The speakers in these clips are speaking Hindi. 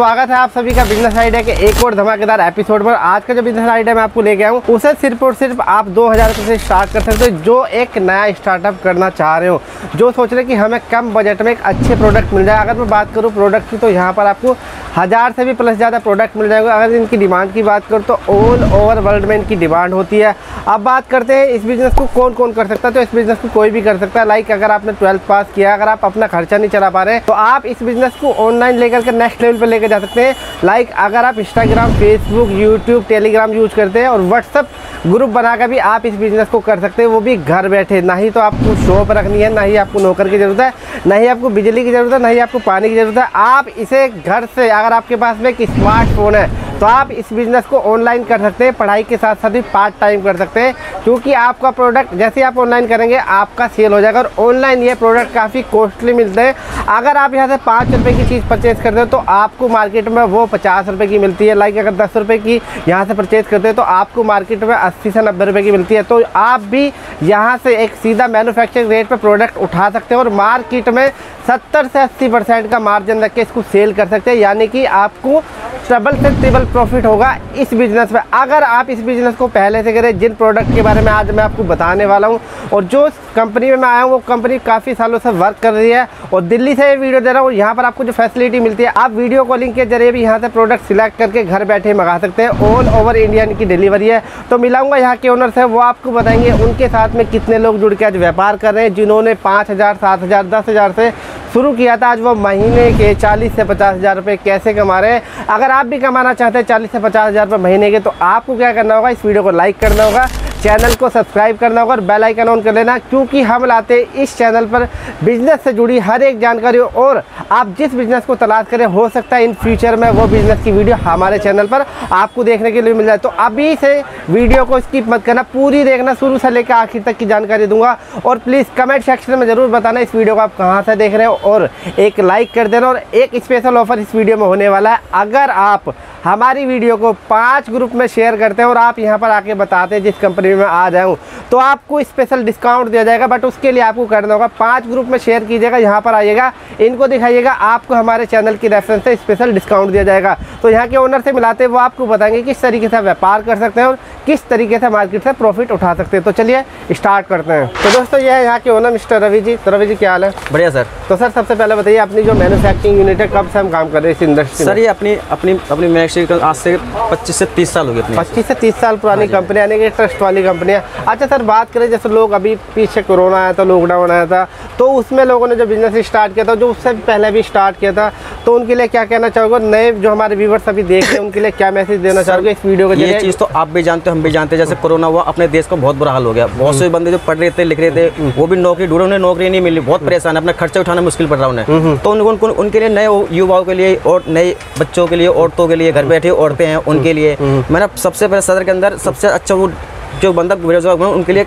स्वागत है आप सभी का बिज़नेस आइडिया के एक और धमाकेदार एपिसोड पर आज का जो बिज़नेस आइडिया मैं आपको लेके आऊँ उसे सिर्फ़ और सिर्फ़ आप दो हज़ार से स्टार्ट कर सकते हो, जो एक नया स्टार्टअप करना चाह रहे हो, जो सोच रहे कि हमें कम बजट में एक अच्छे प्रोडक्ट मिल जाए। अगर मैं बात करूँ प्रोडक्ट की तो यहाँ पर आपको हज़ार से भी प्लस ज़्यादा प्रोडक्ट मिल जाएगा। अगर इनकी डिमांड की बात करूँ तो ऑल ओवर वर्ल्ड में इनकी डिमांड होती है। अब बात करते हैं इस बिज़नेस को कौन कौन कर सकता है। तो इस बिज़नेस को कोई भी कर सकता है। लाइक अगर आपने ट्वेल्थ पास किया, अगर आप अपना खर्चा नहीं चला पा रहे तो आप इस बिज़नेस को ऑनलाइन लेकर के नेक्स्ट लेवल पर लेकर जा सकते हैं। लाइक अगर आप Instagram Facebook YouTube Telegram use करते हैं और व्हाट्सअप ग्रुप बनाकर भी आप इस बिज़नेस को कर सकते हैं, वो भी घर बैठे। ना ही तो आपको शॉप रखनी है, ना ही आपको नौकर की ज़रूरत है, ना ही आपको बिजली की ज़रूरत है, ना ही आपको पानी की ज़रूरत है। आप इसे घर से, अगर आपके पास में एक स्मार्टफ़ोन है तो आप इस बिज़नेस को ऑनलाइन कर सकते हैं, पढ़ाई के साथ साथ भी पार्ट टाइम कर सकते हैं, क्योंकि आपका प्रोडक्ट जैसे आप ऑनलाइन करेंगे, आपका सेल हो जाएगा और ऑनलाइन ये प्रोडक्ट काफ़ी कॉस्टली मिलते हैं। अगर आप यहाँ से पाँच रुपये की चीज़ परचेज़ करते हैं तो आपको मार्केट में वो पचास रुपये की मिलती है। लाइक अगर दस रुपये की यहाँ से परचेज़ करते हैं तो आपको मार्केट में अस्सी से नब्बे रुपये की मिलती है। तो आप भी यहाँ से एक सीधा मैनुफैक्चरिंग रेट पर प्रोडक्ट उठा सकते हैं और मार्केट में सत्तर से अस्सी परसेंट का मार्जिन रख के इसको सेल कर सकते हैं। यानी कि आपको ट्रबल से ट्रिबल प्रॉफिट होगा इस बिज़नेस में। अगर आप इस बिज़नेस को पहले से करें, जिन प्रोडक्ट के बारे में आज मैं आपको बताने वाला हूँ, और जो कंपनी में मैं आया हूँ, वो कंपनी काफ़ी सालों से वर्क कर रही है, और दिल्ली से ये वीडियो दे रहा हूँ, यहाँ पर आपको जो फैसिलिटी मिलती है, आप वीडियो कॉलिंग के ज़रिए भी यहाँ से प्रोडक्ट सिलेक्ट करके घर बैठे मंगा सकते हैं। ऑल ओवर इंडिया इनकी डिलीवरी है। तो मिलाऊँगा यहाँ के ओनर से वो आपको बताएँगे उनके साथ में कितने लोग जुड़ के आज व्यापार कर रहे हैं, जिन्होंने पाँच हज़ार, सात हज़ार, दस हज़ार से शुरू किया था। आज वो महीने के चालीस से पचास हज़ार रुपये कैसे कमा रहे हैं? अगर आप भी कमाना चाहते हैं चालीस से पचास हज़ार रुपये महीने के तो आपको क्या करना होगा? इस वीडियो को लाइक करना होगा। चैनल को सब्सक्राइब करना होगा और बेल आइकन ऑन कर लेना, क्योंकि हम लाते इस चैनल पर बिज़नेस से जुड़ी हर एक जानकारी और आप जिस बिज़नेस को तलाश करें, हो सकता है इन फ्यूचर में वो बिज़नेस की वीडियो हमारे चैनल पर आपको देखने के लिए मिल जाए। तो अभी से वीडियो को स्किप मत करना, पूरी देखना, शुरू से लेकर आखिर तक की जानकारी दूँगा। और प्लीज़ कमेंट सेक्शन में ज़रूर बताना इस वीडियो को आप कहाँ से देख रहे हो और एक लाइक कर देना और एक स्पेशल ऑफ़र इस वीडियो में होने वाला है। अगर आप हमारी वीडियो को पाँच ग्रुप में शेयर करते हैं और आप यहाँ पर आके बताते हैं जिस कंपनी फ्री में आ जाऊँ तो आपको स्पेशल डिस्काउंट दिया जाएगा बट उसके लिए आपको करना होगा। पाँच ग्रुप में शेयर कीजिएगा, यहाँ पर आइएगा, इनको दिखाइएगा, आपको हमारे चैनल की रेफरेंस से स्पेशल डिस्काउंट दिया जाएगा। तो यहाँ के ओनर से मिलाते वो आपको बताएँगे किस तरीके से व्यापार कर सकते हैं और किस तरीके से मार्केट से प्रॉफिट उठा सकते हैं? तो चलिए स्टार्ट करते हैं। तो दोस्तों यह है यहाँ के ओनर मिस्टर रवि जी। तो रवि जी क्या हाल है? बढ़िया सर। तो सर सबसे पहले बताइए अपनी जो मैनुफैक्चरिंग यूनिट है कब से हम काम कर रहे हैं इस इंडस्ट्री सर ये अपनी अपनी अपनी मैनुफैक्चरिंग आज से पच्चीस से तीस साल हो गए पच्चीस से तीस साल पुरानी हाँ कंपनी यानी कि ट्रस्ट वाली कंपनी है। अच्छा सर बात करें जैसे लोग अभी पीछे कोरोना आया था लॉकडाउन आया था तो उसमें लोगों ने जो बिज़नेस स्टार्ट किया था जो उससे पहले भी स्टार्ट किया था तो उनके लिए क्या कहना चाहोगे? नए जो हमारे व्यूवर्स अभी देख रहे हैं उनके लिए क्या मैसेज देना चाहोगे इस वीडियो को ये चीज़ तो आप भी जानते हो हम भी जानते हैं जैसे कोरोना हुआ अपने देश को बहुत बुरा हाल हो गया। बहुत से बंदे जो पढ़ रहे थे लिख रहे थे हम्म। वो भी नौकरी ढूंढ उन्हें नौकरी नहीं मिली बहुत हम्म। परेशान है अपना खर्चा उठाना मुश्किल पड़ रहा उन्हें। हम्म, तो उनको उनके लिए नए युवाओं के लिए और नए बच्चों के लिए औरतों के लिए घर बैठे औरतें हैं उनके लिए। मैंने सबसे पहले सदर के अंदर सबसे अच्छा वो जो बंदा बेरोजगार हुआ उनके लिए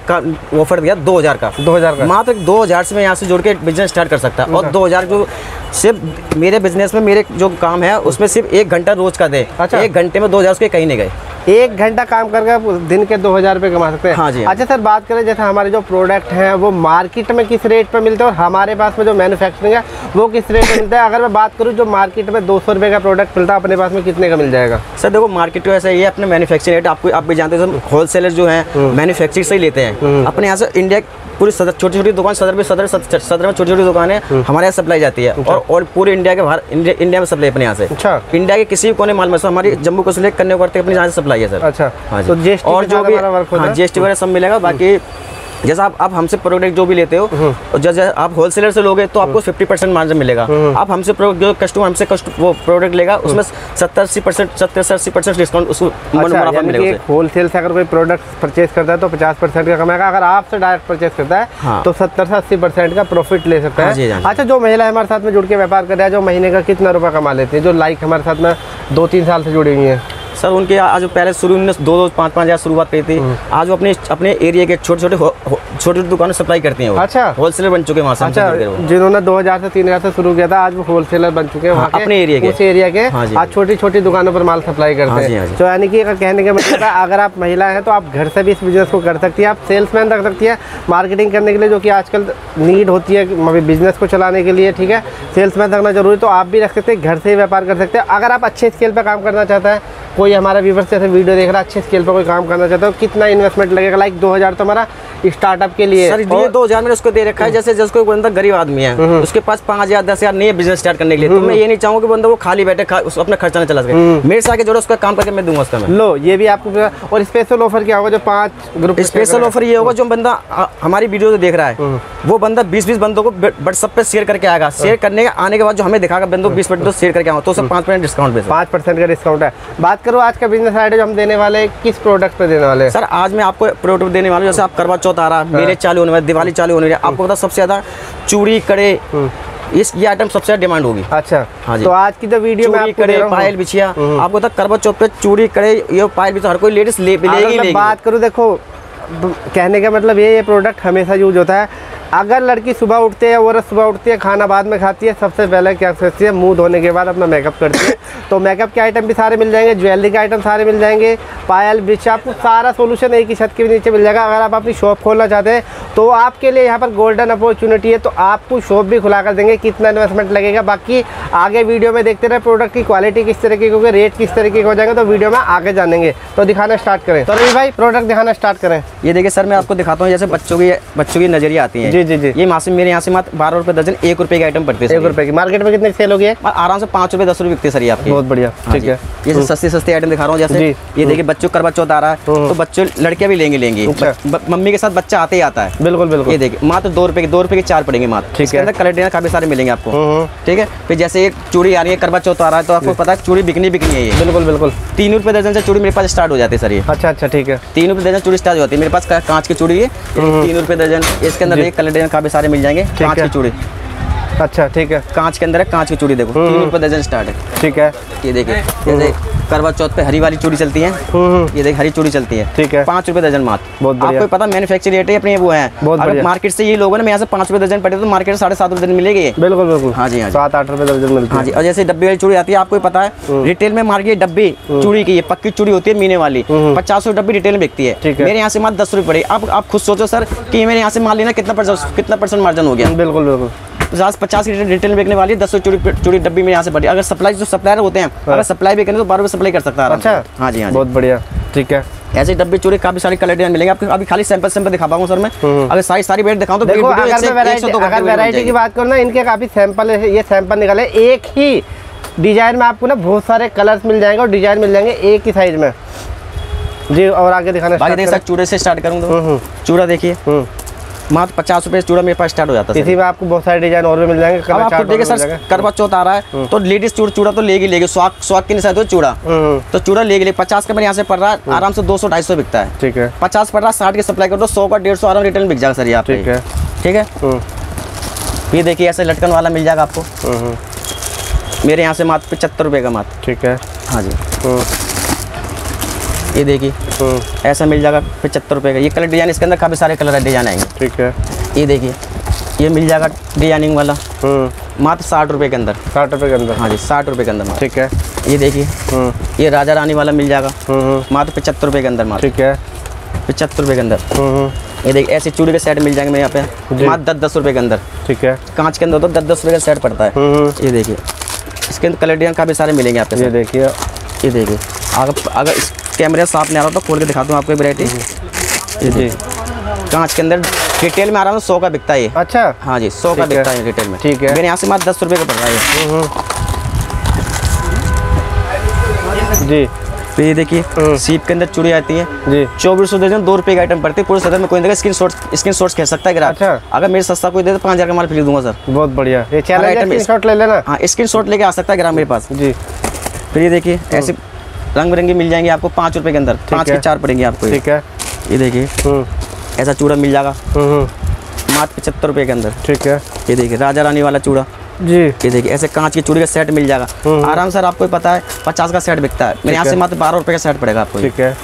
ऑफ़र दिया दो हज़ार का। दो हज़ार का। मात्र दो हज़ार से मैं यहाँ से जुड़ के बिज़नेस स्टार्ट कर सकता। और दो हज़ार जो सिर्फ़ मेरे बिज़नेस में मेरे जो काम है उसमें सिर्फ़ एक घंटा रोज का दे। अच्छा। एक घंटे में दो हज़ार उसके कहीं नहीं गए। एक घंटा काम करके दिन के दो हज़ार रुपये कमा सकते हैं। हाँ, हाँ जी अच्छा सर बात करें जैसे हमारे जो प्रोडक्ट हैं वो मार्केट में किस रेट पर मिलते हैं और हमारे पास में जो मैन्युफैक्चरिंग है वो किस रेट पे मिलता है? अगर मैं बात करूँ जो मार्केट में दो सौ का प्रोडक्ट मिलता है अपने पास में कितने का मिल जाएगा? सर देखो मार्केट में तो ऐसा ही है अपने मैनुफेक्चरिंग रेट आपको आप भी जानते हैं होलसेलर जो है मैनुफैक्चर हम्म। से ही लेते हैं। हम्म। अपने यहाँ से इंडिया पूरी सदर छोटी छोटी दुकान सदर में सदर सदर में छोटी छोटी दुकान है हमारे यहाँ सप्लाई जाती है। और और पूरे इंडिया के बाहर इंडिया, इंडिया में सप्लाई अपने यहाँ से। अच्छा। इंडिया के किसी भी कोने माल में हमारी जम्मू कश्मीर कन्याकुमारी अपने यहाँ से सप्लाई है सर अच्छा। हाँ और जो भी जी एस टी वगैरह सब मिलेगा बाकी जैसा आप आप हमसे प्रोडक्ट जो भी लेते हो हम्म। और जैसे आप होलसेलर से लोगे तो आपको फिफ्टी परसेंट मार्जिन मिलेगा। हम्म। आप हमसे जो कस्टमर हमसे वो प्रोडक्ट लेगा उसमें हम्म। सत्तर अस्सी परसेंट सत्तर से अस्सी परसेंट डिस्काउंट उसको अच्छा, मुनाफा मिलेगा होलसेल से अगर कोई प्रोडक्ट परचेज करता है तो पचास परसेंट का कमाएगा। अगर आपसे डायरेक्ट परचेज करता है हाँ। तो सत्तर से अस्सी परसेंट का प्रॉफिट ले सकता हाँ है हाँ अच्छा जो महिला हमारे साथ में जुड़ के व्यापार कर रहा है जो महीने का कितना रुपया कमा लेती है जो लाइक हमारे साथ में दो तीन साल से जुड़ी हुई है? सर उनके आज पहले शुरू में दो दो पाँच पाँच हज़ार शुरुआत की थी। हम्म। आज वो अपने अपने एरिया के छोटे छोटे छोटे छोटे दुकानों सप्लाई करते हैं अच्छा। होलसेलर बन चुके वहाँ से अच्छा जिन्होंने दो हज़ार से तीन हज़ार से शुरू किया था आज वो होलसेलर बन चुके हैं हाँ, अपने एरिया के। उस एरिया के हाँ आज हाँ छोटी छोटी दुकानों पर माल सप्लाई करते हैं। तो यानी कि अगर कहने का मतलब अगर आप महिला हैं तो आप घर से भी इस बिज़नेस को कर सकती है आप सेल्समैन रख सकती है मार्केटिंग करने के लिए जो कि आजकल नीड होती है बिज़नेस को चलाने के लिए ठीक है? सेल्समैन रखना ज़रूरी तो आप भी रख सकते हैं घर से ही व्यापार कर सकते हैं। अगर आप अच्छे स्केल पर काम करना चाहते हैं कोई हमारा व्यूवर्स से वीडियो देख रहा है, अच्छे स्केल पर कोई काम करना चाहता है तो कितना इन्वेस्टमेंट लगेगा? लाइक दो हज़ार तो हमारा स्टार्टअप के लिए। सर ये दो हज़ार मैंने उसको दे रखा है जैसे जिसको कोई बंदा गरीब आदमी है उसके पास पाँच हज़ार दस हज़ार नहीं है बिज़नेस स्टार्ट करने के लिए। तो मैं ये नहीं चाहूँगा कि बंदा वो खाली बैठे खा, अपना खर्चा नहीं चला सके। मेरे से आगे जोड़ो उसका काम करके मैं दूँगा उसका लो ये भी आपको और स्पेशल ऑफ़र क्या होगा जो पाँच ग्रुप स्पेशल ऑफ़र ये होगा जो बंदा हमारी वीडियो जो देख रहा है। वो बंदा बीस बीस बंदों को व्हाट्सअप पे शेयर करके आएगा। शेयर करने के आने के बाद जो हमें दिखागा बंदो बीस परसेंट शेयर करके आऊँ तो उससे पाँच परसेंट डिस्काउंट। पाँच परसेंट का डिस्काउंट है। बात करो आज का बिज़नेस आइडिया जो हम देने वाले किस प्रोडक्ट पे देने वाले सर आज मैं आपको प्रोडक्ट देने वाला हूँ जैसे आप करवा चौथ आ रहा है। मेरे चालू होने वाले दिवाली चालू होने वाली आपको पता सबसे ज़्यादा चूड़ी कड़े इस ये आइटम सबसे ज़्यादा डिमांड होगी। अच्छा हाँ जी। तो आज की तो वीडियो में आपको हूँ। पायल बिछिया आपको पता करवा चौथ पे चूड़ी कड़े ये पायल बिछिया हर कोई लेडीज़ ले लेगी लेगी बात करूँ देखो कहने का मतलब ये ये प्रोडक्ट हमेशा यूज़ होता है। अगर लड़की सुबह उठती है औरत सुबह उठती है खाना बाद में खाती है सबसे पहले क्या करती है मुँह धोने के बाद अपना मेकअप करती है। तो मेकअप के आइटम भी सारे मिल जाएँगे ज्वेलरी के आइटम सारे मिल जाएँगे पायल ब्रिच आपको सारा सोल्यूशन एक ही छत के नीचे मिल जाएगा। अगर आप अपनी शॉप खोलना चाहते हैं तो आपके लिए यहाँ पर गोल्डन अपॉर्चुनिटी है तो आपको शॉप भी खुला कर देंगे कितना इन्वेस्टमेंट लगेगा। बाकी आगे वीडियो में देखते रहे प्रोडक्ट की क्वालिटी किस तरीके की होगी रेट किस तरीके के हो जाएँगे तो वीडियो में आगे जानेंगे। तो दिखाना स्टार्ट करें। तो रवि भाई प्रोडक्ट दिखाना स्टार्ट करें। ये देखिए सर मैं आपको दिखाता हूँ जैसे बच्चों की बच्चों की नज़रिया आती है। जी, जी, जी। ये मासिक मेरे यहाँ से मात्र बारह रुपए दर्जन एक रुपए की आइटम पड़ती है एक रुपए की। मार्केट में कितने सेल होगी है। आराम से पाँच रुपए दस रुपए बिकती है सर ये आपकी। बहुत बढ़िया हाँ ठीक है। ये सस्ती सस्ती आइटम दिखा रहा हूँ जैसे ये देखिए बच्चों का करवा चौथ आ रहा है हम्म। तो बच्चों लड़कियाँ भी लेंगे लेंगी। अच्छा। मम्मी के साथ बच्चा आते ही आता है। बिल्कुल बिल्कुल। ये देखिए मात्र दो रुपए के दो रुपए के चार पड़ेंगे मात्र। ठीक है। कलर डिज़ाइन काफ़ी सारे मिलेंगे आपको। हम्म, ठीक है? फिर जैसे एक चूड़ी आ रही है करवा चौथ आ रहा है तो आपको पता है चूड़ी बिकनी बिकनी है ये। बिल्कुल बिल्कुल। तीन रुपए दर्जन से चूड़ी मेरे पास स्टार्ट हो जाती है सर ये। अच्छा अच्छा ठीक है। तीन रुपए दर्जन चूड़ी स्टार्ट हो जाती है। पास कांच की चूड़ी है। तीन रुपए दर्जन। इसके अंदर एक कलर डिज़ाइन काफ़ी सारे मिल जाएँगे कांच की चूड़ी। अच्छा ठीक है। कांच के अंदर है कांच की चूड़ी देखो। तीन रुपए दर्जन स्टार्ट है। ठीक है। ये देखिए जैसे करवा चौथ पे हरी वाली चूड़ी चलती है। हम्म, ये देख हरी चूड़ी चलती है। ठीक है। पाँच रुपए दर्जन मात्र बहुत आपको पता मैन्युफैक्चर रेट है अपने वो है। बहुत मार्केट से ये लोगों ने मैं यहाँ से पाँच रुपए दर्जन पड़े तो मार्केट से साढ़े सात दर्जन मिलेगी बिल्कुल बिल्कुल। हाँ जी, हाँ सात आठ रुपए दर्जन मिलती हाँ जी और जैसे डब्बे वाली चूड़ी आती है आपको पता है रिटेल में मार्केट डब्बी चूड़ी की पक्की चूड़ी होती है मीने वाली। पचास रुपए डब्बी रिटेल में बिकती है। मेरे यहाँ से मात्र दस रुपए पड़ेगी आप आप खुद सोचो सर कि मेरे यहाँ से माल लेना कितना कितना परसेंट मार्जिन हो गया? बिल्कुल बिल्कुल। पचास पचास की रिटेल में वाली है दस चूड़ी चूड़ी डब्बी में यहाँ से बढ़ी अगर सप्लाई जो सप्लायर होते हैं अगर सप्लाई भी करें तो बारह रुपए सप्लाई कर सकता है अच्छा। हाँ जी हाँ बहुत बढ़िया। ठीक है। ऐसे डब्बे चूड़ी काफ़ी सारी कलर डिज़ाइन मिलेंगे। आपको अभी खाली सैंपल सैंपल दिखा पाऊँगा सर मैं। अगर सारी सारी वेट दिखाऊँ तो देखो अगर वैरायटी की बात करूँ ना इनके काफ़ी सैंपल ये सैंपल निकाले। एक ही डिज़ाइन में आपको ना बहुत सारे कलर्स मिल जाएँगे और डिज़ाइन मिल जाएँगे एक ही साइज़ में। जी और आगे दिखाना बाकी देखिए सर चूड़े से स्टार्ट करूँ तो। चूड़ा देखिए। करें। हम्म, मात्र पचास रुपए चूड़ा मेरे पास स्टार्ट हो जाता है इसी में आपको बहुत सारे डिज़ाइन और भी मिल जाएँगे अब आपको देखिए सर करवा चौथ आ रहा है। तो लेडीज़ चूड़ा चूड़ा तो लेगी लेगी। स्वाग स्वाग की निशान तो चूड़ा। हम्म, तो चूड़ा लेगी लेगी। पचास का मेरे यहाँ से पड़ रहा है आराम से दो सौ ढाई सौ बिकता है। ठीक है। पचास पड़ रहा है साठ की सप्लाई कर दो सौ का डेढ़ सौ आराम रिटर्न बिक जाएगा सर ये आपको ठीक है। ठीक है? हम्म, ये देखिए ऐसे लटकन वाला मिल जाएगा आपको। हम्म, हम्म, मेरे यहाँ से मात्र पचहत्तर रुपये का मात्र। ठीक है। हाँ जी। हम्म, ये देखिए। हम्म, ऐसा मिल जाएगा पचहत्तर रुपये का। ये कलर डिज़ाइन इसके अंदर काफ़ी सारे कलर है डिज़ाइन आएँगे। ठीक है। ये देखिए ये मिल जाएगा डिज़ाइनिंग वाला। हम्म, मात्र साठ रुपये के अंदर। साठ रुपये के अंदर। हाँ जी साठ रुपये के अंदर ठीक है। ये देखिए हम्म, ये राजा रानी वाला मिल जाएगा। मात्र पचहत्तर रुपये के अंदर मात्र। ठीक है। पचहत्तर रुपये के अंदर। ये देखिए ऐसे चूड़ी के सेट मिल जाएँगे मेरे यहाँ पे। मात्र दस दस रुपये के अंदर। ठीक है। कांच के अंदर तो दस दस रुपये का सेट पड़ता है। ये देखिए इसके अंदर कलर डिज़ाइन काफ़ी सारे मिलेंगे आपके ये देखिए। ये देखिए अगर अगर इस कैमरे साफ़ नहीं आ रहा तो खोल के दिखाता हूँ आपको वैरायटी जी कांच के अंदर रिटेल में आ रहा है सौ का बिकता है अच्छा। हाँ जी सौ का बिकता है रिटेल में। ठीक है। मेरे यहाँ से मात्र दस रुपये का पड़ रहा है। हम्म, हम्म। जी। तो ये देखिए हम्म। सीप के अंदर चूड़ी आती है। जी। चौबीस सौ दर्जन दो रुपये का आइटम पड़ती है। पूरे सदर में कोई देगा स्क्रीन शॉट स्क्रीन शॉट कह सकता है ग्राहक अच्छा। अगर मेरे सस्ता कोई दे तो पाँच हज़ार का माल फ्री दूँगा सर बहुत बढ़िया। ये है इस- स्क्रीनशॉट ले लेना। हाँ स्क्रीन शॉट लेके आ सकता है ग्राहक मेरे पास। जी। फिर ये देखिए ऐसे रंग बिरंगी मिल जाएँगे आपको पाँच रुपये के अंदर पाँच के चार पड़ेंगे आपको ठीक है। ये देखिए। हम्म, ऐसा चूड़ा मिल जाएगा। हम्म, हम्म, मात्र पचहत्तर रुपये के अंदर। ठीक है। ये देखिए राजा रानी वाला चूड़ा। जी। ये देखिए ऐसे कांच की चूड़ी का सेट मिल जाएगा। आराम सर आपको पता है पचास का सेट बिकता है। मेरे यहाँ से मात्र बारह रुपए का सेट पड़ेगा आपको। ठीक है।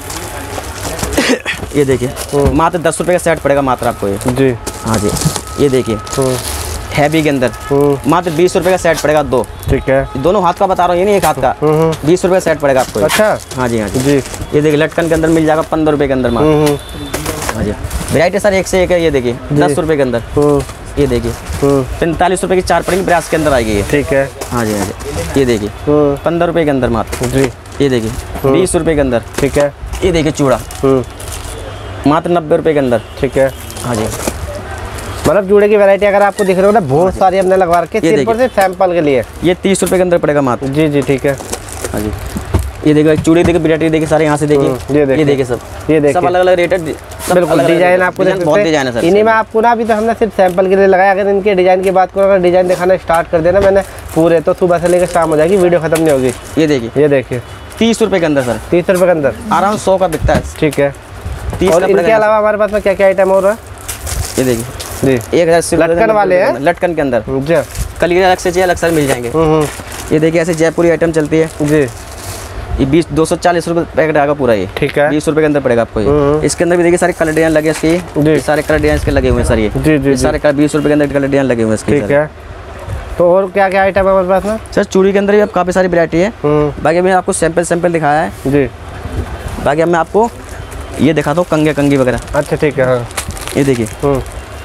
ये देखिए मात्र दस रुपए का सेट पड़ेगा मात्र आपको ये। जी। हाँ जी। ये देखिए। हैवी के अंदर। हम्म, मात्र बीस रुपए का सेट पड़ेगा दो। ठीक है। दोनों हाथ का बता रहा हूँ ये नहीं एक हाथ का। हम्म, बीस रुपए का सेट पड़ेगा आपको अच्छा। हाँ जी हाँ जी। जी। ये देखिए लटकन के अंदर मिल जाएगा पंद्रह रुपए के अंदर मात्र हम्म, हाँ जी। वैरायटी सर एक से एक है ये देखिए दस रुपए के अंदर। हम्म, ये देखिए हम्म, पैंतालीस रुपए की चार पड़ेंगे ब्रास के अंदर आएगी ये। ठीक है। हाँ जी हाँ जी। ये देखिए हम्म, पंद्रह रुपए के अंदर मात्र जी। ये देखिए बीस रुपए के अंदर। ठीक है। ये देखिए चूड़ा। हम्म, मात्र नब्बे रुपए के अंदर। ठीक है। हाँ जी। मतलब जूड़े की वैरायटी अगर आपको दिख रही हो ना बहुत सारी हमने लगवा रखी है। सिर्फ़ और सिर्फ़ सैंपल के लिए। ये तीस रुपए के अंदर पड़ेगा मात्र। जी जी ठीक है। हाँ जी। ये देखो चूड़ी देखिए वैरायटी देखिए सारे यहाँ से हम्म, ये देखिए। देखिए। सब। ये देखिए। सब अलग अलग रेट है बिल्कुल डिज़ाइन आपको बहुत डिज़ाइन है। सर। इन्हीं में आपको ना अभी तो हमने सिर्फ़ सैंपल के लिए लगाया। अगर इनके डिज़ाइन की बात करो अगर डिज़ाइन दिखाना स्टार्ट कर देना मैंने पूरे तो सुबह से लेकर शाम हो जाएगी। वीडियो खत्म नहीं होगी। ये देखिए। ये देखिए। तीस रुपए के अंदर सर। तीस रुपए के अंदर। आराम सौ का बिकता है। ठीक है। और इनके अलावा हमारे पास में क्या क्या आइटम हो रहा है? ये देखिए। जी। एक हज़ार अस्सी लटकन वाले अंदर, लटकन के अंदर। जी। कली अलग से चाहिए अलग से मिल जाएँगे। हम्म, हम्म, ये देखिए ऐसे जयपुरी आइटम चलती है। जी। ये बीस दो सौ चालीस रुपये पैकेट आएगा पूरा ये। ठीक है। बीस रुपए के अंदर पड़ेगा आपको ये। हम्म। इसके अंदर भी देखिए सारे कलर डिज़ाइन लगे इसके। सारे कलर डिज़ाइन इसके लगे हुए हैं सर ये। जी जी सारे बीस रुपए के अंदर कलर डिज़ाइन लगे हुए हैं इसके ठीक है। तो और क्या क्या आइटम है हमारे पास में? सर चूड़ी के अंदर भी अब काफ़ी सारी वैरायटी है। बाकी मैंने आपको सैंपल सैंपल दिखाया है। जी। बाकी अब मैं आपको ये दिखाता हूँ कंगे कंगी वगैरह। अच्छा ठीक है हाँ। ये देखिए।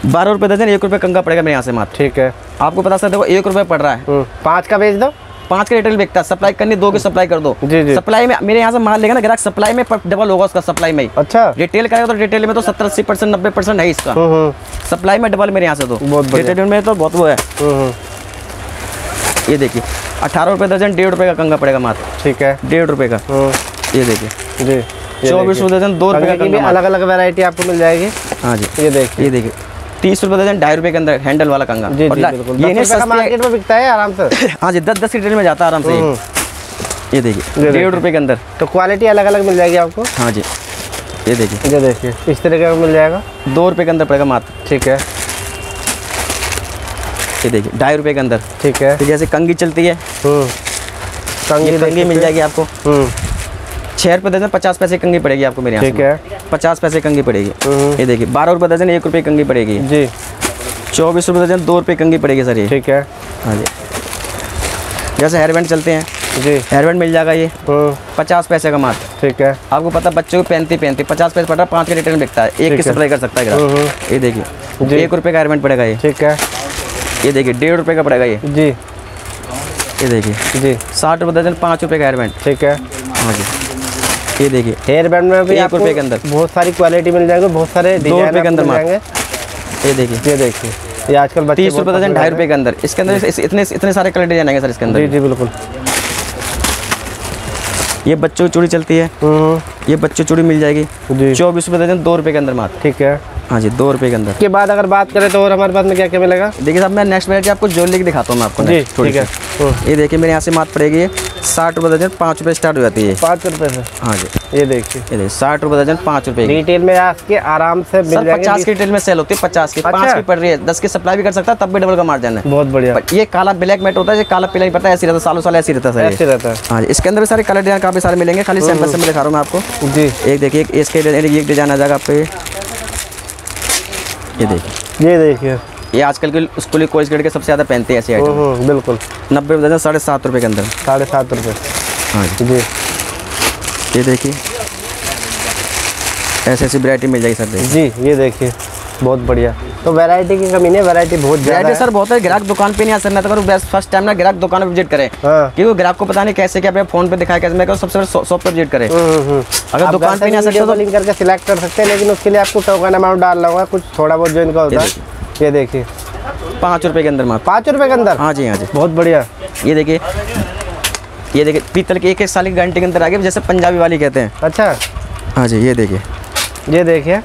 बारह रुपये दर्जन एक रुपये कंगा पड़ेगा मेरे यहाँ से मात्र। ठीक है। आपको पता सर देखो एक रुपये पड़ रहा है। हम्म, पाँच का बेच दो। पाँच का रिटेल बिकता है सप्लाई करनी दो की सप्लाई कर दो। जी, जी। सप्लाई में मेरे यहाँ से माल लेगा ना ग्राहक सप्लाई में डबल होगा उसका सप्लाई में अच्छा। रिटेल करेगा तो रिटेल में तो सत्तर अस्सी परसेंट नब्बे परसेंट है इसका। हम्म, हम्म, सप्लाई में डबल मेरे यहाँ से तो रिटेल में तो बहुत वो है। ये देखिए अठारह रुपये दर्जन डेढ़ रुपये का कंगा पड़ेगा मात्र। ठीक है। डेढ़ रुपये का। ये देखिए। जी चौबीस दर्जन दो रुपये की अलग अलग वेरायटी आपको मिल जाएगी। हाँ जी। ये देखिए। ये देखिए। तीस रुपये दर्जन ढाई रुपये के अंदर हैंडल वाला कंगा। जी जी बिल्कुल। ये रुपए का। मार्केट में बिकता है आराम से। हाँ जी दस दस रिटेल में जाता है आराम से। ये। हम्म, ये देखिए। डेढ़ रुपये के अंदर। तो क्वालिटी अलग अलग मिल जाएगी आपको? हाँ जी ये देखिए। ये देखिए। इस तरह का मिल जाएगा? दो रुपये के अंदर पड़ेगा मात्र। ठीक है। ये देखिए ढाई रुपये के अंदर। ठीक है। जैसे कंगी चलती है हम्म, कंगी मिल जाएगी आपको। हैं। हम्म, छः रुपये दर्जन पचास पैसे कंगी पड़ेगी आपको मेरे यहाँ ठीक है। पचास पैसे कंगी पड़ेगी। हम्म, ये देखिए बारह रुपये दर्जन एक रुपये कंगी पड़ेगी। जी। चौबीस रुपये दर्जन दो रुपये कंगी पड़ेगी सर ये। ठीक है। हाँ जी। जैसे हेयर बैंड चलते हैं। जी। हेयर बैंड मिल जाएगा ये। हम्म, पचास पैसे का मात्र ठीक है। आपको पता बच्चों को पैंती पैंती पचास पैसे पड़ रहा है पाँच के रिटर्न बिकता है। एक की सप्लाई कर सकता है हम्म, ये। देखिए एक रुपये का हेयर बैंड पड़ेगा ये। ठीक है। ये देखिए डेढ़ रुपये का पड़ेगा ये। जी। ये देखिए जी। साठ रुपये दर्जन पाँच रुपये का हेयर बैंड ठीक है। हाँ जी। ये देखिए। हेयर बैंड में भी एक के अंदर। बहुत सारी क्वालिटी मिल जाएगी बहुत सारे दो रुपए के अंदर जाएँगे। ये देखिए। ये देखिए। ये आजकल बच्चे तीस रुपए रुपये दर्जन ढाई रुपए रुपये के अंदर। इसके अंदर इतने इतने सारे कलर डिज़ाइन आएँगे सर इसके अंदर। जी जी बिल्कुल। ये बच्चों की चूड़ी चलती है। हम्म, ये बच्चों की चूड़ी मिल जाएगी। चौबीस रुपए दर्जन दो रुपए के अंदर मात्र ठीक है। हाँ जी दो रुपये के अंदर। के बाद अगर बात करें तो और हमारे पास में क्या क्या मिलेगा? देखिए साहब मैं नेक्स्ट वैरायटी आपको ज्वेलरी की दिखाता हूँ मैं आपको जी ठीक है। ये देखिए मेरे यहाँ से मात पड़ेगी साठ रुपये दर्जन पाँच रुपये स्टार्ट हो जाती है। पाँच रुपए से हाँ जी। ये देखिए। ये देखिए साठ रुपये दर्जन पाँच रुपये रिटेल में आपके आराम से मिल पचास की रिटेल में सेल होती है पचास की। पाँच अच्छा। की पड़ रही है दस की सप्लाई भी कर सकता है तब भी डबल का मार्जिन है। बहुत बढ़िया। ये काला ब्लैक मेट होता है ये काला पीला नहीं पड़ता है ऐसे रहता है सालों साल ऐसी रहता है ऐसे रहता है। हाँ जी इसके अंदर भी सारे कलर डिज़ाइन काफ़ी सारे मिलेंगे खाली सैंपल सैंपल दिखा रहा हूँ मैं आपको। जी। एक देखिए एक इसके डिज़ाइन एक डिज़ाइन आ जाएगा आपको। ये देखिए ये देखिए। ये आजकल के स्कूली कॉलेज के सबसे ज़्यादा पहनते हैं ऐसे आइटम बिल्कुल। नब्बे दर्जन साढ़े सात रुपये के अंदर। साढ़े सात रुपये हाँ जी। जी। ये देखिए। ऐसी ऐसी वरायटी मिल जाएगी सर जी ये देखिए। बहुत बढ़िया। तो वैरायटी की कमी नहीं वैरायटी बहुत वैरायटी है। सर बहुत है। ग्राहक दुकान पे नहीं आ सकता तो करो फ़र्स्ट टाइम ना ग्राहक दुकान पे विज़िट करे। हाँ। क्योंकि ग्राहक को पता नहीं कैसे क्या फ़ोन पे दिखाया कैसे मैं कहूँ सबसे पहले शॉप पे विज़िट करे। हम्म, हम्म, हम्म। अगर दुकान पे नहीं आ सकते तो कॉलिंग करके सिलेक्ट कर सकते हैं लेकिन उसके लिए आपको टोकन अमाउंट डालना होगा कुछ थोड़ा बहुत जो इनका होता है। ये देखिए। पाँच रुपये के अंदर मात्र पाँच रुपए के अंदर? हाँ जी हाँ जी। बहुत बढ़िया। ये देखिए। ये देखिए पीतल की एक एक साल की गारंटी के अंदर आ गई जैसे पंजाबी वाली कहते हैं। अच्छा। हाँ जी ये देखिए। ये देखिए।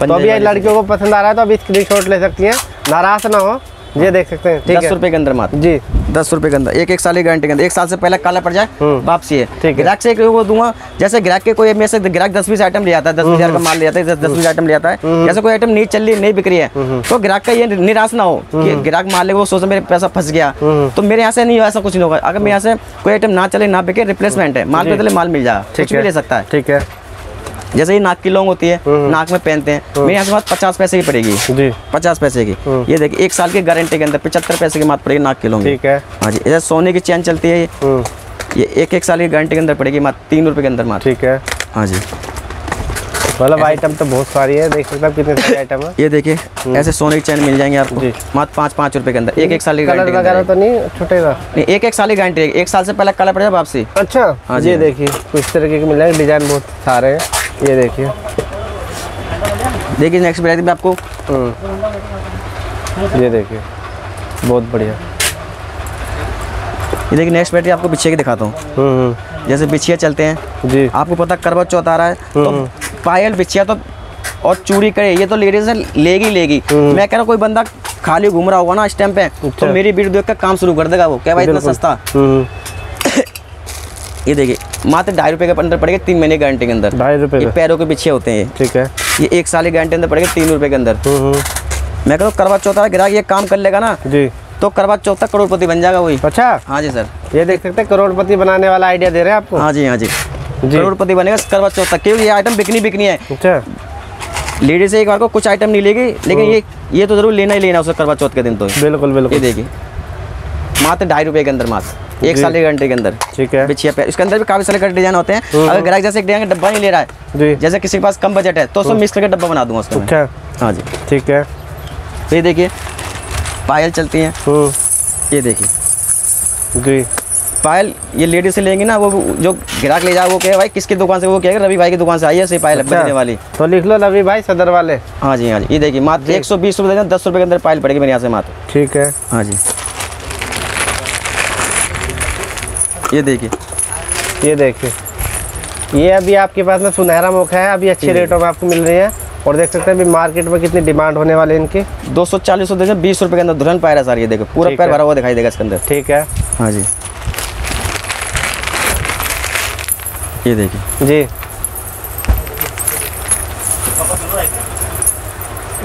तो अभी ये लड़कियों को पसंद आ रहा है तो अभी स्क्रीन शॉट ले सकती हैं। नाराज़ ना हो ये देख सकते हैं दस रुपए के अंदर मात्र। जी। दस रुपए के अंदर एक एक साल की गारंटी के अंदर। एक साल से पहले काला पड़ जाए हम्म। वापसी है। ठीक। ग्राहक से एक वो दूँगा जैसे ग्राहक के कोई मेरे से ग्राहक दस बीस आइटम ले आता है दस हज़ार का माल ले आता है दस बीस आइटम ले आता है। जैसे कोई आइटम नहीं चल रही नहीं बिक रही है तो ग्राहक का ये निराश ना हो कि ग्राहक मान ले वो सोचे मेरे पैसा फंस गया। तो मेरे यहाँ से नहीं ऐसा कुछ नहीं होगा। अगर मेरे यहाँ से कोई आइटम ना चले ना बिके रिप्लेसमेंट है। माल बदले माल मिल जाएगा। ठीक कुछ भी है। ले सकता है। ठीक है। जैसे ही नाक की लौंग होती है नाक में पहनते हैं। मेरे यहाँ से बात पचास पैसे की पड़ेगी। जी। पचास पैसे की। ये देखिए एक साल की गारंटी के अंदर पचहत्तर पैसे की मात्र पड़ेगी नाक की लौंग। ठीक है। हाँ जी जैसे सोने की चैन चलती है ये। हम्म, ये एक एक साल की गारंटी के अंदर पड़ेगी मात्र तीन रुपए के अंदर मात्र। ठीक है। हाँ जी। मतलब आइटम तो बहुत सारी है देख सकते हैं कितने सारे आइटम है। ये देखिए ऐसे सोने की चैन मिल जाएँगे आपको जी। मात्र पाँच पाँच रुपए के अंदर। एक एक साल की कलर गारंटी वगैरह तो नहीं छूटेगा नहीं एक एक साल की गारंटी है। एक साल से पहले कलर पड़ेगा वापसी। अच्छा। हाँ ये हाँ जी। देखिए कुछ तरीके के मिल जाएँगे डिज़ाइन बहुत सारे हैं। ये देखिए। देखिए नेक्स्ट वैरायटी में आपको हम्म। ये देखिए बहुत बढ़िया। ये देखिए नेक्स्ट वैरायटी आपको बिछिया की दिखाता हूँ। हम्म, हम्म, जैसे बिछिया चलते हैं। जी। आपको पता करवा चौथ आ रहा है तो पायल बिछिया तो और चूड़ी करे ये तो लेडीज़ लेगी लेगी। मैं कह रहा कोई बंदा खाली घूम रहा होगा ना इस टाइम पे तो अच्छा। मेरी वीडियो देख कर काम शुरू कर देगा वो। क्या भाई इतना सस्ता। ये देखिए मात्र ढाई रुपए के अंदर पड़ेगा तीन महीने गारंटी के अंदर। ढाई रुपए पैरों के पीछे होते हैं। ठीक है। ये एक साल की गारंटी अंदर पड़ेगा तीन रुपए के अंदर। हम्म, हम्म, मैं कहता हूँ करवा चौथ ग्राहक ये काम कर लेगा ना जी। तो करवा चौथ तक करोड़पति बन जाएगा वही। अच्छा? हाँ जी सर। ये देख सकते हैं करोड़पति बनाने वाला आइडिया दे रहे हैं आपको? हाँ जी हाँ जी। जी। करोड़पति बनेगा करवा चौथ तक क्योंकि ये आइटम बिकनी बिकनी है। अच्छा। लेडीज़ एक बार को कुछ आइटम नहीं लेगी लेकिन ये ये तो ज़रूर लेना ही लेना उसे करवा चौथ के दिन तो। बिल्कुल बिल्कुल। ये देखिए। मात्र ढाई रुपए के अंदर मात्र। एक साल की घंटे के अंदर। ठीक है। बिछिया पे। इसके अंदर भी काफ़ी सारे डिज़ाइन होते हैं। अगर ग्राहक जैसे एक डिज़ाइन का डब्बा नहीं ले रहा है जैसे किसी के पास कम बजट है तो उसमें मिक्स करके डब्बा बना दूँगा उसका हाँ। जी। ठीक है। ये देखिए पायल चलती हैं। हम्म, ये देखिए। जी। पायल ये लेडीज़ से लेंगे ना वो जो ग्राहक ले जाए वो कहे भाई किसकी दुकान से? वो कहेगा रवि भाई की दुकान से आई है सही पायल अच्छा। बजने वाली। तो लिख लो रवि भाई सदर वाले। हाँ जी हाँ जी। ये देखिए मात्र एक सौ बीस रुपये दस रुपये के अंदर पायल पड़ेगी मेरे यहाँ से मात्र। ठीक है। हाँ जी। ये देखिए। ये देखिए। ये अभी आपके पास में सुनहरा मौका है अभी अच्छे रेटों में आपको मिल रही है। और देख सकते हैं अभी मार्केट में कितनी डिमांड होने वाले हैं इनकी। दो सौ चालीस देखिए बीस रुपये के अंदर दुल्हन पायल है सर ये देखो पूरा पैर भरा हुआ दिखाई देगा इसके अंदर। ठीक है। हाँ जी। ये देखिए। जी।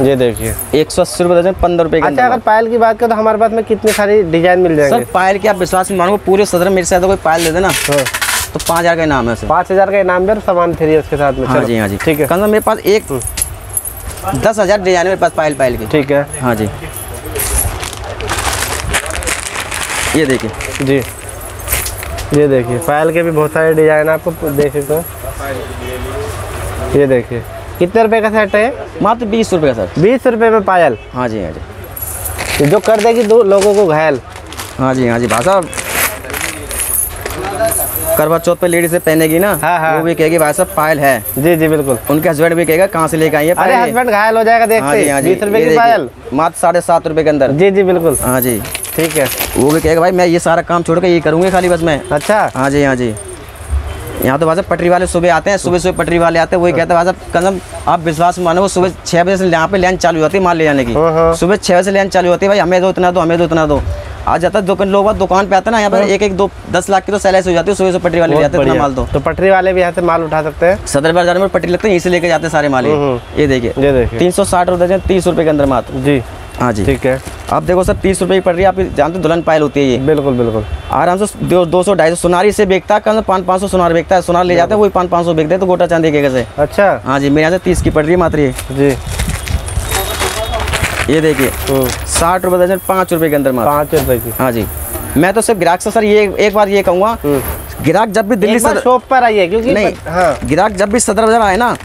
ये देखिए। एक सौ अस्सी रुपये दर्जन पंद्रह रुपये अच्छा अगर पायल की बात करें तो हमारे पास में कितनी सारी डिज़ाइन मिल सर पायल की आप विश्वास नहीं मानो पूरे सदर मेरे साथ कोई पायल दे देना हाँ, तो पाँच हज़ार का इनाम है सर। पाँच हज़ार का इनाम भी और सामान फ्री है उसके साथ में। हाँ जी हाँ जी। ठीक है। कम मेरे पास एक दस हज़ार डिज़ाइन मेरे पास पायल पायल की। ठीक है। हाँ जी। ये देखिए। जी। ये देखिए पायल के भी बहुत सारे डिज़ाइन आपको देख सकते हो। ये देखिए। कितने रुपए का सेट है मात्र बीस रुपये का सर बीस रुपए में पायल। हाँ जी हाँ जी। ये जो कर देगी दो लोगों को घायल। हाँ जी हाँ जी भाई साहब। करवा चौथ पे लेडी से पहनेगी ना? हाँ, हाँ। वो भी कहेगी भाई साहब पायल है। जी जी बिल्कुल। उनके हस्बैंड भी कहेगा कहाँ से लेके आई है अरे हस्बैंड घायल हो जाएगा हाँ जी हाँ। देखते जी। बीस रुपए की पायल। मात्र साढ़े सात रुपये के अंदर। जी जी बिल्कुल। हाँ जी। ठीक है। वो भी कहेगा भाई मैं ये सारा काम छोड़ के ये करूँगी खाली बस मैं। अच्छा। हाँ जी हाँ जी। यहाँ तो भाई साहब पटरी वाले सुबह आते हैं सुबह सुबह पटरी वाले आते हैं वही कहते हैं भाई साहब कसम आप विश्वास मानो वो सुबह छः बजे से यहाँ पे लाइन चालू होती है माल ले जाने की। हाँ, हाँ। सुबह छः बजे से लाइन चालू होती है भाई हमें दो इतना दो हमें दो इतना दो। आज जाता है दुकान लोग दुकान पे आते ना यहाँ पर एक एक दो दस लाख की तो सैलरी हो जाती है सुबह से पटरी वाले ले जाते हैं माल तो। तो पटरी वाले भी यहाँ से माल उठा सकते हैं? सदर बाज़ार में पटरी लगते हैं यहीं से लेके जाते हैं सारे माल ये। देखिए तीन सौ साठ रुपये तीस रुपए के अंदर मात्र जी। हाँ जी। ठीक है। आप देखो सर तीस रुपये की पड़ रही है आप जानते हो दुल्हन पायल होती है ये। बिल्कुल बिल्कुल। आराम से दो दो सौ ढाई सौ सुनारी से बेचता है कम से पाँच पाँच सौ सुनार बेचता है। सुनार ले जाते हैं वही पाँच पाँच सौ बेचते हैं तो गोटा चांदी के कैसे? अच्छा। हाँ जी मेरे यहाँ से तीस की पड़ रही है मात्र ये। जी। ये देखिए हम्म, साठ रुपये दर्जन पाँच रुपये के अंदर मात्र। पाँच रुपए की। हाँ जी। मैं तो सिर्फ़ ग्राहक से सर ये एक बार ये कहूँगा ग्राहक जब भी दिल्ली सदर शॉप पर आइए क्योंकि नहीं हाँ। ग्राहक जब भी सदर बाज़ार आए ना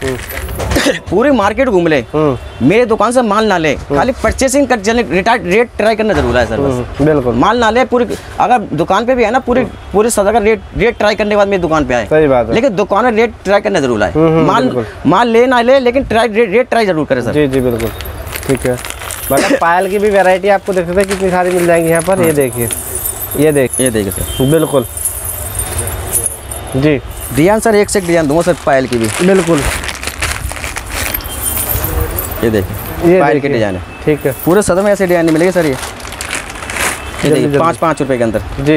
पूरी मार्केट घूम ले। हम्म, मेरे दुकान से माल ना ले। खाली परचेसिंग कर चले रिटार्ट रेट ट्राई करना ज़रूर है सर बस। हम्म, बिल्कुल। माल ना ले पूरी अगर दुकान पे भी है ना पूरी पूरी सदर का रेट रेट ट्राई करने के बाद मेरी दुकान पे आए। सही बात है। लेकिन दुकान में रेट ट्राई करना ज़रूर आए हम्म, हम्म, माल माल ले ना ले लेकिन ट्राई रेट, रेट ट्राई ज़रूर करे सर जी जी बिल्कुल। ठीक है। मतलब पायल की भी वैरायटी आपको देख सकते हैं कितनी सारी मिल जाएँगी यहाँ पर? ये देखिए। ये देखिए ये देखिए सर बिल्कुल। जी। डिज़ाइन सर एक से एक डिज़ाइन दूँगा सर पायल की भी। बिल्कुल। ये देखिए ये पायल के डिज़ाइन है। ठीक है। पूरे सदर में ऐसे डिज़ाइन नहीं मिलेगी सर ये। ये देखिए पाँच पाँच रुपए के अंदर। जी।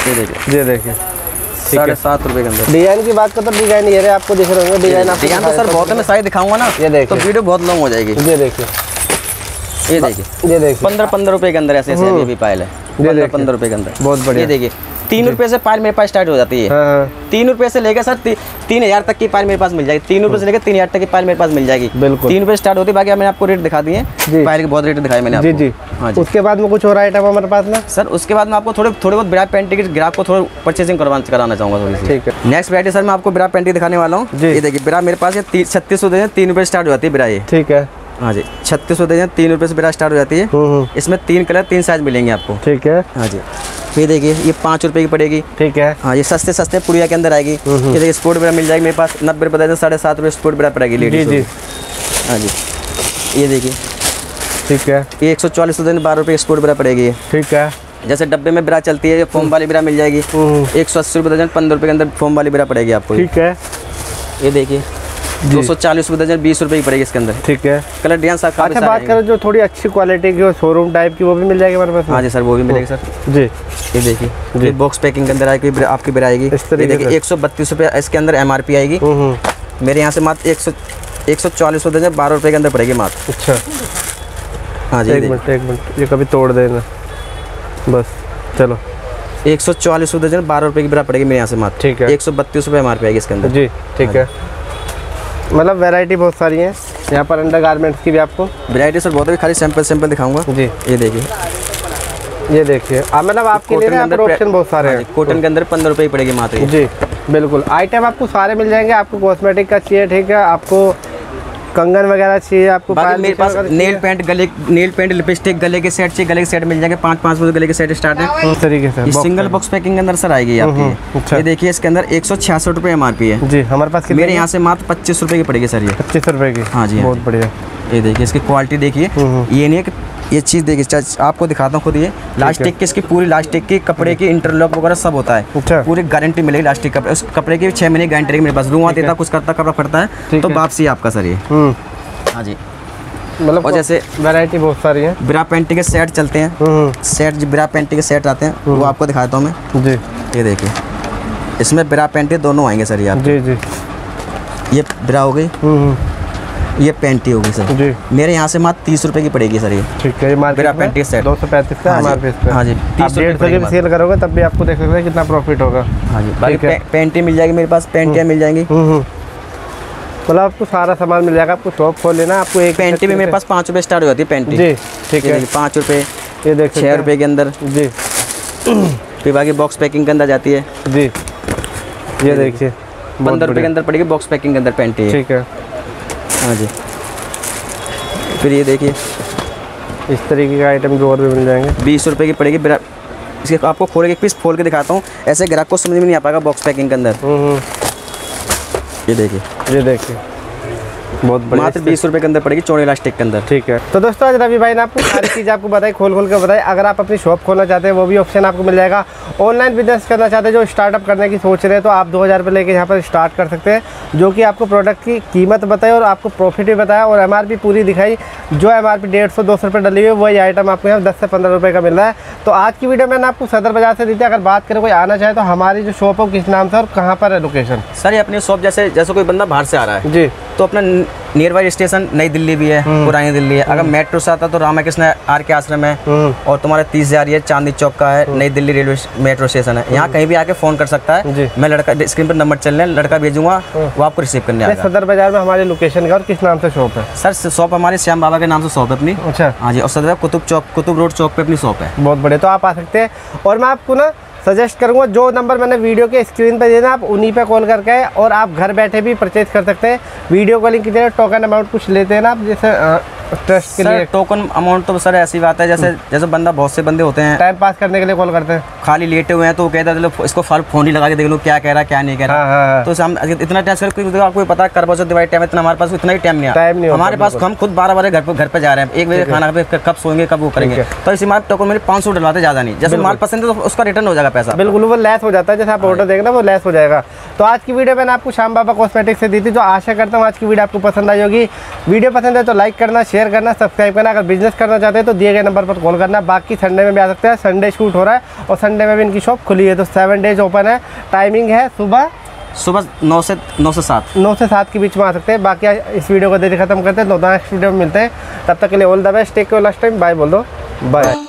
ये देखिए। ये देखिए। साढ़े सात रुपए के अंदर। डिज़ाइन की बात करते डिज़ाइन ये रहे आपको दिख रहे होंगे। डिज़ाइन आपको डिज़ाइन तो सर बहुत मैं साइज़ दिखाऊँगा ना ये देखिए। तो वीडियो बहुत लॉन्ग हो जाएगी। ये देखिए। ये देखिए। ये देखिए। पंद्रह पंद्रह रुपए के अंदर ऐसे ऐसे अभी भी पायल है पंद्रह पंद्रह रुपए के अंदर। बहुत बढ़िया। ये देखिए तीन रुपए से पायल मेरे पास स्टार्ट हो जाती है। हाँ हाँ। तीन रुपए से लेकर सर ती, तीन हज़ार तक की पायल मेरे पास मिल जाएगी। तीन रुपए से लेकर तीन हज़ार तक की पायल मेरे पास मिल जाएगी। बिल्कुल। तीन रुपए स्टार्ट होती है बाकी मैंने आपको रेट दिखा दिए पायल के बहुत रेट दिखाए मैंने जी जी। हाँ जी। उसके बाद में कुछ और आइटम हमारे पास ना सर उसके बाद मैं आपको थोड़े थोड़े बहुत ब्रा पेंटी के ग्राफ को थोड़ा परचेसिंग कराना चाहूँगा थोड़ी सी। ठीक है। नेक्स्ट वैरायटी सर मैं आपको ब्रा पेंटी दिखाने वाला हूँ। जी। ये देखिए ब्रा मेरे पास ये छत्तीस सौ तीन रुपए स्टार्ट हो जाती है ब्रा ये। ठीक है। हाँ जी छत्तीस सौ तीन रुपए से ब्रा स्टार्ट हो जाती है। हम्म हम्म, इसमें तीन कलर तीन साइज़ मिलेंगे आपको। ठीक है। हाँ जी। ये देखिए ये पाँच रुपए की पड़ेगी। ठीक है। हाँ ये सस्ते सस्ते पुड़िया के अंदर आएगी। ये देखिए स्पोर्ट ब्रा मिल जाएगी मेरे पास। नब्बे रुपए दर्जन साढ़े सात रुपये स्पोर्ट ब्रा पड़ेगी जी लेडीज़ जी। हाँ जी। ये देखिए। ठीक है। ये एक सौ चालीस रुपये बारह रुपये स्पोर्ट ब्रा पड़ेगी ये। ठीक है। जैसे डब्बे में ब्रा चलती है फोम वाली ब्रा मिल जाएगी। हम्म, एक सौ अस्सी रुपये दर्जन पंद्रह रुपये के अंदर फोम वाली ब्रा पड़ेगी आपको ठीक है। ये देखिए। दो सौ चालीस रुपये दर्जन बीस रुपये की पड़ेगी इसके अंदर। ठीक है। कलर डिज़ाइन काफ़ी अच्छा बात करें जो थोड़ी अच्छी क्वालिटी की शोरूम टाइप की वो भी मिल जाएगी हमारे पास हाँ जी सर वो भी मिलेगी सर। जी। ये देखिए बॉक्स पैकिंग के अंदर आएगी आपकी ब्रा आएगी इस तरीके देखिए एक सौ बत्तीस रुपये इसके अंदर एम आर पी आएगी। हम्म हम्म, मेरे यहाँ से मात्र एक सौ एक सौ चालीस रुपये दर्जन बारह रुपये के अंदर पड़ेगी मात्र। अच्छा। हाँ जी एक मिनट एक मिनट ये कभी तोड़ देना। बस चलो। एक सौ चालीस रुपये दर्जन बारह रुपये की ब्रा पड़ेगी मेरे यहाँ से मात्र। ठीक है। एक सौ बत्तीस रुपये एम आएगी इसके अंदर। जी ठीक है। मतलब वैरायटी बहुत सारी है। यहाँ पर अंडर गारमेंट्स की भी आपको। वैरायटी सर बहुत है खाली सैंपल सैंपल दिखाऊँगा। जी। ये देखिए। ये देखिए। आप मतलब आपके लिए अंदर ऑप्शन बहुत सारे हैं कॉटन के अंदर पंद्रह रुपये पड़ेगी मात्र जी बिल्कुल। आइटम आपको सारे मिल जाएँगे आपको कॉस्मेटिक का चाहिए ठीक है? आपको कंगन वगैरह चाहिए आपको बाकी मेरे पास नेल पेंट गले नेल पेंट लिपस्टिक गले के सेट चाहिए गले के सेट मिल जाएँगे पाँच पाँच गले के सेट स्टार्ट है। इस तरीके से सिंगल। बॉक्स पैकिंग के अंदर सर आएगी हम्म, आपकी अच्छा। ये देखिए इसके अंदर एक सौ छियासठ रुपये एम आर पी है। जी हमारे पास मेरे यहाँ से मात्र पच्चीस रुपये की पड़ेगी सर ये। पच्चीस रुपये की। हाँ जी, हाँ बहुत बढ़िया। ये देखिए इसकी क्वालिटी देखिए। हम्म, ये नहीं है कि ये चीज़ देखिए आपको दिखाता हूँ खुद ये। लास्टिक की इसकी पूरी लास्टिक की कपड़े की इंटरलॉक वगैरह सब होता है। अच्छा। पूरी गारंटी मिलेगी लास्टिक कपड़े। उस कपड़े की छः महीने गारंटी मेरे पास। रुआ देता कुछ करता कपड़ा फटता है तो वापसी आपका सर ये। हम्म। हाँ जी। मतलब और जैसे वैरायटी बहुत सारी है। ब्रा पेंटी के सेट चलते हैं। हम्म सेट जो ब्रा पेंटी के सेट आते हैं वो आपको दिखाता हूँ मैं। जी। ये देखिए। इसमें बिरा पेंटी दोनों आएँगे सर ये आप जी जी। ये ब्रा हो गई। हम्म। ये पेंटी होगी सर। जी। मेरे यहाँ से मात्र तीस रुपये की पड़ेगी सर ये। ठीक है ये मेरा 35 सेट। दो सौ पैंतीस का हाँ जी, हमारे पेज पे। हाँ जी, आप 30 डेढ़ सौ की रुपए सेल करोगे तब भी आपको देख सकते हैं कितना प्रॉफिट होगा। हाँ जी बाकी पेंटी मिल जाएगी मेरे पास पेंटियाँ मिल जाएँगी। हम्म हम्म। मतलब आपको सारा सामान मिल जाएगा आपको शॉप खोल लेना आपको एक पेंटी भी मेरे पास पाँच रुपये स्टार्ट हो जाती है पेंटी। जी ठीक है। पाँच रुपये ये देख छः रुपये के अंदर। जी। फिर बाकी बॉक्स पैकिंग के अंदर जाती है। जी। ये देखिए पंद्रह रुपये के अंदर पड़ेगी बॉक्स पैकिंग के अंदर पेंटी। ठीक है। हाँ जी। फिर ये देखिए। इस तरीके का आइटम जो और भी मिल जाएँगे। बीस रुपये की पड़ेगी बिरा- इसके आपको खोल के एक पीस खोल के दिखाता हूँ। ऐसे ग्राहक को समझ में नहीं आ पाएगा बॉक्स पैकिंग के अंदर। हम्म हम्म, ये देखिए। ये देखिए। बहुत बढ़िया मात्र बीस रुपये के अंदर पड़ेगी चौड़े इलास्टिक के अंदर। ठीक है। तो दोस्तों आज रवि भाई ने आपको सारी चीज़ आपको बताई खोल खोल के बताई। अगर आप अपनी शॉप खोलना चाहते हैं वो भी ऑप्शन आपको मिल जाएगा। ऑनलाइन बिज़नेस करना चाहते हैं जो स्टार्टअप करने की सोच रहे हैं तो आप दो हज़ार रुपये लेके यहाँ पर स्टार्ट कर सकते हैं जो कि आपको प्रोडक्ट की कीमत बताई और आपको प्रॉफिट भी बताया और एमआरपी पूरी दिखाई। जो एम आर पी डेढ़ सौ दो सौ रुपये डली हुई है वही आइटम आपको यहाँ दस से पंद्रह रुपये का मिल रहा है। तो आज की वीडियो मैंने आपको सदर बाज़ार से दी थी अगर बात करें कोई आना चाहे तो हमारी जो शॉप है किस नाम से और कहाँ पर है लोकेशन सर ये अपनी शॉप जैसे जैसे कोई बंदा बाहर से आ रहा है। जी। तो अपना नियर बाई स्टेशन नई दिल्ली भी है पुरानी दिल्ली है। अगर मेट्रो से आता तो रामाकृष्ण आर के आश्रम है हम्म। और तुम्हारा तीस हज़ार ये चांदी चौक का है नई दिल्ली रेलवे मेट्रो स्टेशन है। यहाँ कहीं भी आके फ़ोन कर सकता है। मैं लड़का स्क्रीन पर नंबर चल रहे हैं लड़का भेजूँगा वो आपको रिसीव करने आएगा। सदर बाज़ार में हमारी लोकेशन का और किस नाम से शॉप है? सर शॉप हमारे श्याम बाबा के नाम से शॉप है अपनी। अच्छा। हाँ जी और सदर कुतुब चौक कुतुब रोड चौक पे अपनी शॉप है। बहुत बढ़िया तो आप आ सकते हैं। और मैं आपको ना सजेस्ट करूँगा, जो नंबर मैंने वीडियो के स्क्रीन पर देना आप उन्हीं पे कॉल करके और आप घर बैठे भी परचेज कर सकते हैं। वीडियो कॉलिंग की जगह टोकन अमाउंट कुछ लेते हैं ना आप, जैसे ट्रस्ट के लिए टोकन अमाउंट तो सर ऐसी बात है जैसे जैसे बंदा बहुत से बंदे होते हैं। टाइम पास करने के लिए कॉल करते हैं। खाली लेटे हुए हैं तो कहता है चलो इसको फल फ़ोन ही लगा के देख लो क्या कह रहा है क्या नहीं कह रहा हाँ। हाँ हाँ तो हम इतना टाइम सर क्योंकि आपको पता है करवा चौथ दिवाली टाइम इतना हमारे पास इतना ही टाइम नहीं टाइम नहीं हमारे पास हम खुद बारह बारह घर पर घर पे जा रहे हैं। एक बजे खाना पे कब सोएँगे कब वो करेंगे। तो इसी माल टोकन मेरे पाँच सौ डलवाते ज़्यादा नहीं। जैसे माल पसंद है तो उसका रिटर्न हो जाएगा पैसा। बिल्कुल वो लेस हो जाता है। जैसे आप ऑर्डर देंगे वो लेस हो जाएगा। तो आज की वीडियो मैंने आपको शाम बाबा कॉस्मेटिक से दी थी तो आशा करता हूँ आज की वीडियो आपको पसंद आई होगी। वीडियो पसंद है तो लाइक करना शेयर शेयर करना सब्सक्राइब करना अगर बिज़नेस करना चाहते हैं तो दिए गए नंबर पर कॉल करना बाकी संडे में भी आ सकते हैं संडे शूट हो रहा है और संडे में भी इनकी शॉप खुली है तो सेवन डेज़ ओपन है टाइमिंग है सुबह सुबह नौ से नौ से सात नौ से सात के बीच में आ सकते हैं बाकी इस वीडियो को देखिए खत्म करते हैं तो नेक्स्ट वीडियो में मिलते हैं तब तक के लिए all the best take care last time bye बोल दो बाय